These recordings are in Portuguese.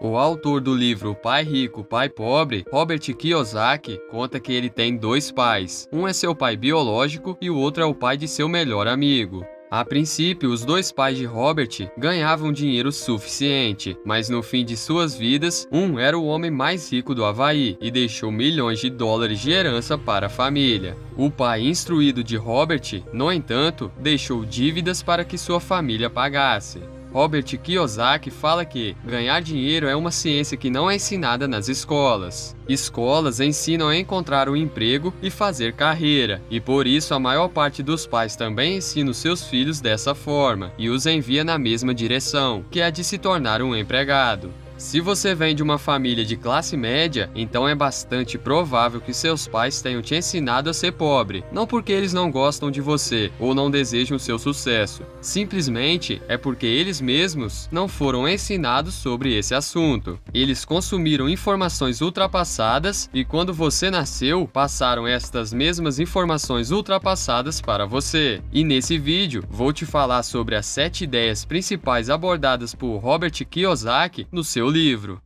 O autor do livro Pai Rico, Pai Pobre, Robert Kiyosaki, conta que ele tem dois pais. Um é seu pai biológico e o outro é o pai de seu melhor amigo. A princípio, os dois pais de Robert ganhavam dinheiro suficiente, mas no fim de suas vidas, um era o homem mais rico do Havaí e deixou milhões de dólares de herança para a família. O pai instruído de Robert, no entanto, deixou dívidas para que sua família pagasse. Robert Kiyosaki fala que ganhar dinheiro é uma ciência que não é ensinada nas escolas. Escolas ensinam a encontrar um emprego e fazer carreira, e por isso a maior parte dos pais também ensina os seus filhos dessa forma e os envia na mesma direção, que é a de se tornar um empregado. Se você vem de uma família de classe média, então é bastante provável que seus pais tenham te ensinado a ser pobre, não porque eles não gostam de você ou não desejam seu sucesso, simplesmente é porque eles mesmos não foram ensinados sobre esse assunto. Eles consumiram informações ultrapassadas e quando você nasceu, passaram estas mesmas informações ultrapassadas para você. E nesse vídeo, vou te falar sobre as sete ideias principais abordadas por Robert Kiyosaki no seu livro.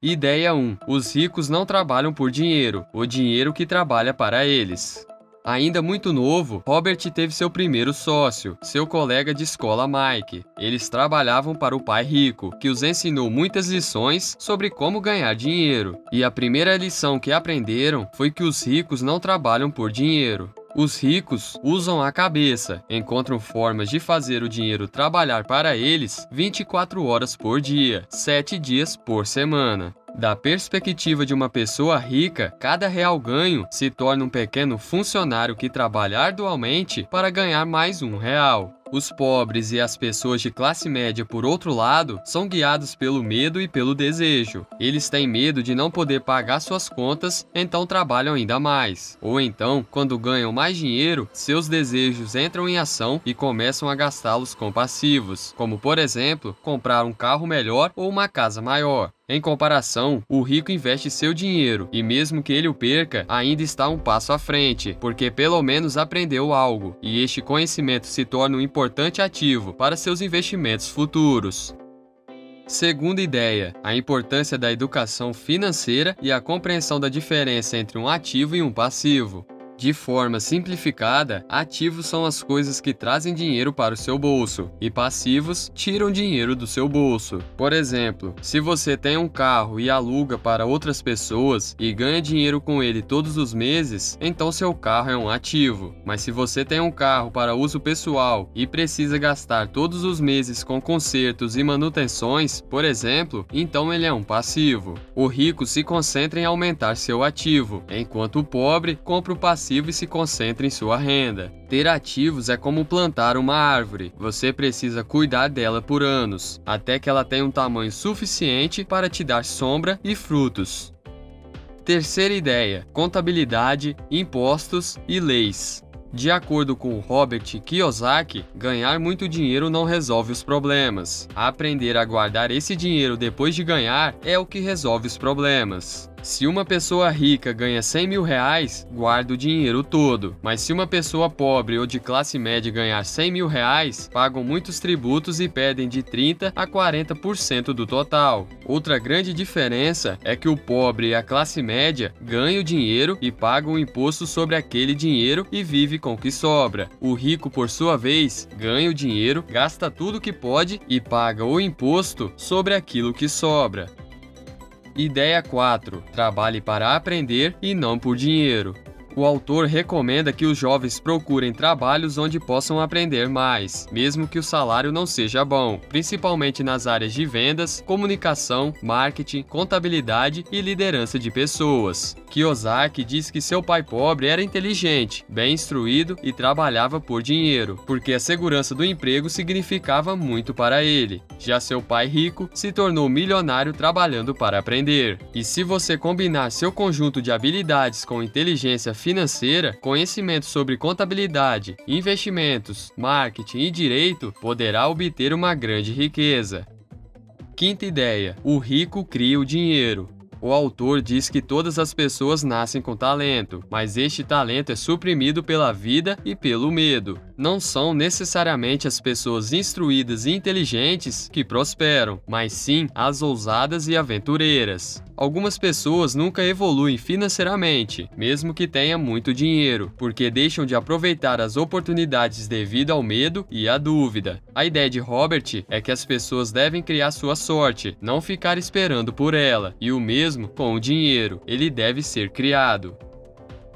Ideia 1. Os ricos não trabalham por dinheiro, o dinheiro que trabalha para eles. Ainda muito novo, Robert teve seu primeiro sócio, seu colega de escola Mike. Eles trabalhavam para o pai rico, que os ensinou muitas lições sobre como ganhar dinheiro. E a primeira lição que aprenderam foi que os ricos não trabalham por dinheiro. Os ricos usam a cabeça, encontram formas de fazer o dinheiro trabalhar para eles 24 horas por dia, 7 dias por semana. Da perspectiva de uma pessoa rica, cada real ganho se torna um pequeno funcionário que trabalha arduamente para ganhar mais um real. Os pobres e as pessoas de classe média, por outro lado, são guiados pelo medo e pelo desejo. Eles têm medo de não poder pagar suas contas, então trabalham ainda mais. Ou então, quando ganham mais dinheiro, seus desejos entram em ação e começam a gastá-los com passivos, como por exemplo, comprar um carro melhor ou uma casa maior. Em comparação, o rico investe seu dinheiro e, mesmo que ele o perca, ainda está um passo à frente, porque pelo menos aprendeu algo, e este conhecimento se torna um importante ativo para seus investimentos futuros. Segunda ideia, a importância da educação financeira e a compreensão da diferença entre um ativo e um passivo. De forma simplificada, ativos são as coisas que trazem dinheiro para o seu bolso e passivos tiram dinheiro do seu bolso. Por exemplo, se você tem um carro e aluga para outras pessoas e ganha dinheiro com ele todos os meses, então seu carro é um ativo. Mas se você tem um carro para uso pessoal e precisa gastar todos os meses com consertos e manutenções, por exemplo, então ele é um passivo. O rico se concentra em aumentar seu ativo, enquanto o pobre compra o passivo passivo e se concentre em sua renda. Ter ativos é como plantar uma árvore. Você precisa cuidar dela por anos, até que ela tenha um tamanho suficiente para te dar sombra e frutos. Terceira ideia: contabilidade, impostos e leis. De acordo com Robert Kiyosaki, ganhar muito dinheiro não resolve os problemas. Aprender a guardar esse dinheiro depois de ganhar é o que resolve os problemas. Se uma pessoa rica ganha 100 mil reais, guarda o dinheiro todo. Mas se uma pessoa pobre ou de classe média ganhar 100 mil reais, pagam muitos tributos e pedem de 30% a 40% do total. Outra grande diferença é que o pobre e a classe média ganham dinheiro e pagam imposto sobre aquele dinheiro e vive com o que sobra. O rico, por sua vez, ganha o dinheiro, gasta tudo que pode e paga o imposto sobre aquilo que sobra. Ideia 4. Trabalhe para aprender e não por dinheiro. O autor recomenda que os jovens procurem trabalhos onde possam aprender mais, mesmo que o salário não seja bom, principalmente nas áreas de vendas, comunicação, marketing, contabilidade e liderança de pessoas. Kiyosaki diz que seu pai pobre era inteligente, bem instruído e trabalhava por dinheiro, porque a segurança do emprego significava muito para ele. Já seu pai rico se tornou milionário trabalhando para aprender. E se você combinar seu conjunto de habilidades com inteligência financeira, conhecimento sobre contabilidade, investimentos, marketing e direito, poderá obter uma grande riqueza. Quinta ideia: o rico cria o dinheiro. O autor diz que todas as pessoas nascem com talento, mas este talento é suprimido pela vida e pelo medo. Não são necessariamente as pessoas instruídas e inteligentes que prosperam, mas sim as ousadas e aventureiras. Algumas pessoas nunca evoluem financeiramente, mesmo que tenha muito dinheiro, porque deixam de aproveitar as oportunidades devido ao medo e à dúvida. A ideia de Robert é que as pessoas devem criar sua sorte, não ficar esperando por ela, e o mesmo com o dinheiro, ele deve ser criado.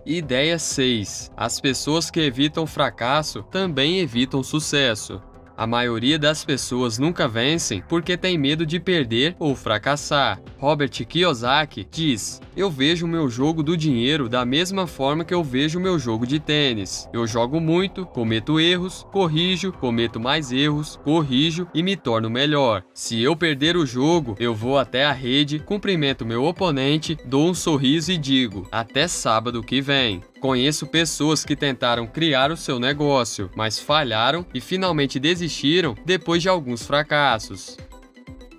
Ideia 6. As pessoas que evitam fracasso também evitam sucesso. A maioria das pessoas nunca vencem porque tem medo de perder ou fracassar. Robert Kiyosaki diz: Eu vejo o meu jogo do dinheiro da mesma forma que eu vejo o meu jogo de tênis. Eu jogo muito, cometo erros, corrijo, cometo mais erros, corrijo e me torno melhor. Se eu perder o jogo, eu vou até a rede, cumprimento meu oponente, dou um sorriso e digo: Até sábado que vem. Conheço pessoas que tentaram criar o seu negócio, mas falharam e finalmente desistiram depois de alguns fracassos.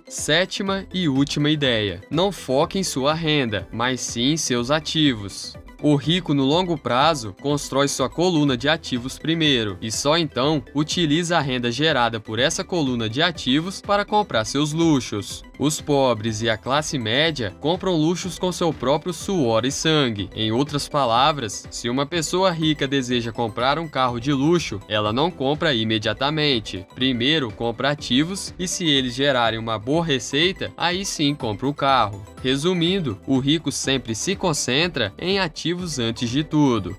Sétima e última ideia: não foque em sua renda, mas sim em seus ativos. O rico no longo prazo constrói sua coluna de ativos primeiro e só então utiliza a renda gerada por essa coluna de ativos para comprar seus luxos. Os pobres e a classe média compram luxos com seu próprio suor e sangue. Em outras palavras, se uma pessoa rica deseja comprar um carro de luxo, ela não compra imediatamente. Primeiro compra ativos e se eles gerarem uma boa receita, aí sim compra o carro. Resumindo, o rico sempre se concentra em ativos antes de tudo.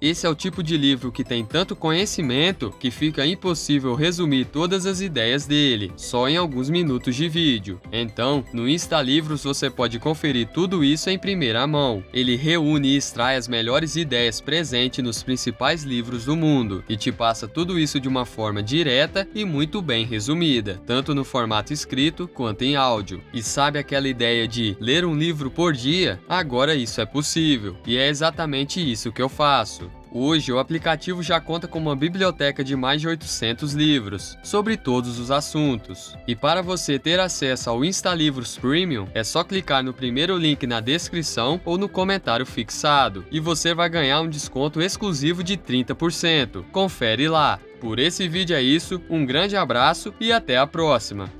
Esse é o tipo de livro que tem tanto conhecimento que fica impossível resumir todas as ideias dele, só em alguns minutos de vídeo. Então, no Insta Livros você pode conferir tudo isso em primeira mão. Ele reúne e extrai as melhores ideias presentes nos principais livros do mundo e te passa tudo isso de uma forma direta e muito bem resumida, tanto no formato escrito quanto em áudio. E sabe aquela ideia de ler um livro por dia? Agora isso é possível, e é exatamente isso que eu faço. Hoje, o aplicativo já conta com uma biblioteca de mais de 800 livros, sobre todos os assuntos. E para você ter acesso ao Instalivros Premium, é só clicar no primeiro link na descrição ou no comentário fixado, e você vai ganhar um desconto exclusivo de 30%. Confere lá! Por esse vídeo é isso, um grande abraço e até a próxima!